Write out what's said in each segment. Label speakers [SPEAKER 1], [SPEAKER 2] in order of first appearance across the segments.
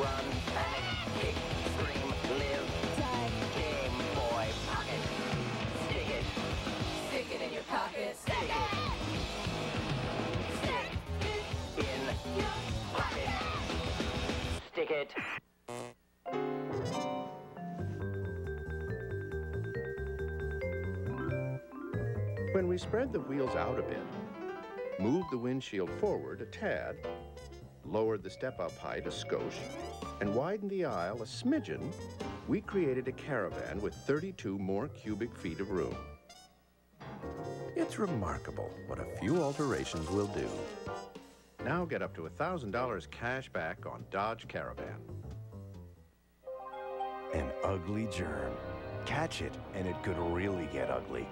[SPEAKER 1] run, panic, kick, scream, live.
[SPEAKER 2] Time.
[SPEAKER 1] Game Boy Pocket. Stick it.
[SPEAKER 3] Stick it in your pocket.
[SPEAKER 1] Stick it.
[SPEAKER 3] Stick it
[SPEAKER 1] In
[SPEAKER 3] your pocket.
[SPEAKER 1] Stick it.
[SPEAKER 4] When we spread the wheels out a bit, move the windshield forward a tad, lowered the step-up height a skosh, and widened the aisle a smidgen, we created a caravan with 32 more cubic feet of room. It's remarkable what a few alterations will do. Now get up to $1,000 cash back on Dodge Caravan.
[SPEAKER 5] An ugly germ. Catch it, and it could really get ugly.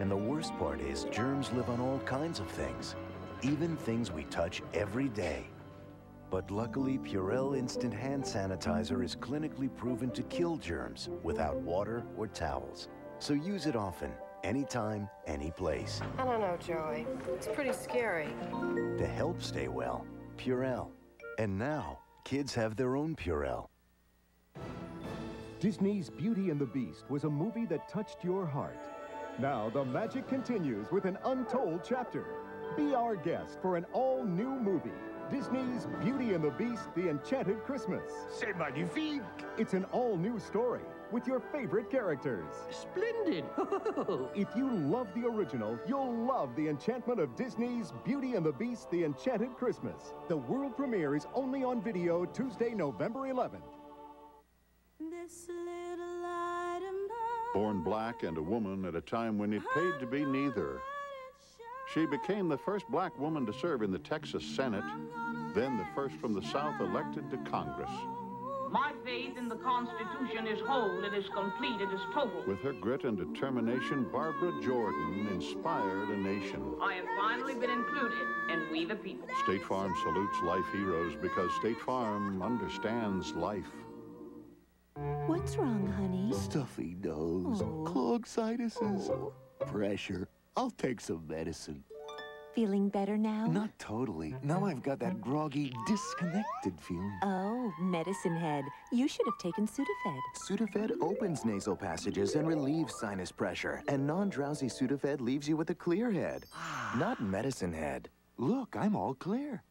[SPEAKER 5] And the worst part is, germs live on all kinds of things, even things we touch every day. But luckily, Purell Instant Hand Sanitizer is clinically proven to kill germs without water or towels. So use it often, anytime, any place.
[SPEAKER 6] I don't know, Joey. It's pretty scary.
[SPEAKER 5] To help stay well, Purell. And now, kids have their own Purell.
[SPEAKER 7] Disney's Beauty and the Beast was a movie that touched your heart. Now the magic continues with an untold chapter. Be our guest for an all-new movie. Disney's Beauty and the Beast, The Enchanted Christmas.
[SPEAKER 8] C'est magnifique!
[SPEAKER 7] It's an all-new story with your favorite characters.
[SPEAKER 8] Splendid!
[SPEAKER 7] If you love the original, you'll love the enchantment of Disney's Beauty and the Beast, The Enchanted Christmas. The world premiere is only on video Tuesday, November 11th.
[SPEAKER 2] This little light of mine.
[SPEAKER 9] Born black and a woman at a time when it paid to be neither. She became the first black woman to serve in the Texas Senate, then the first from the South elected to Congress.
[SPEAKER 10] My faith in the Constitution is whole, it is complete, it is total.
[SPEAKER 9] With her grit and determination, Barbara Jordan inspired a nation.
[SPEAKER 10] I have finally been included in We the People.
[SPEAKER 9] State Farm salutes life heroes because State Farm understands life.
[SPEAKER 2] What's wrong, honey?
[SPEAKER 11] Stuffy nose,
[SPEAKER 2] Oh.
[SPEAKER 11] clogged sinuses, pressure. I'll take some medicine.
[SPEAKER 2] Feeling better now?
[SPEAKER 11] Not totally. Now I've got that groggy, disconnected feeling.
[SPEAKER 2] Oh, medicine head. You should have taken Sudafed.
[SPEAKER 11] Sudafed opens nasal passages and relieves sinus pressure. And non-drowsy Sudafed leaves you with a clear head. Not medicine head. Look, I'm all clear.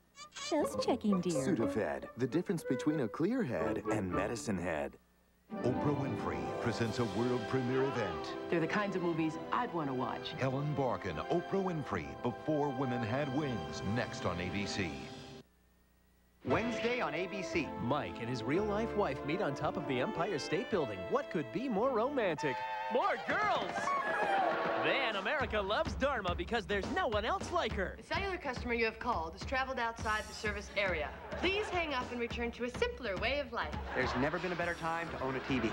[SPEAKER 2] Just checking, dear.
[SPEAKER 11] Sudafed, the difference between a clear head and medicine head.
[SPEAKER 12] Oprah Winfrey presents a world premiere event.
[SPEAKER 13] They're the kinds of movies I'd want to watch.
[SPEAKER 12] Ellen Barkin, Oprah Winfrey, Before Women Had Wings, next on ABC.
[SPEAKER 14] Wednesday on ABC.
[SPEAKER 15] Mike and his real life wife meet on top of the Empire State Building. What could be more romantic? More girls! Then America loves Dharma because there's no one else like her.
[SPEAKER 6] The cellular customer you have called has traveled outside the service area. Please hang up and return to a simpler way of life.
[SPEAKER 14] There's never been a better time to own a TV.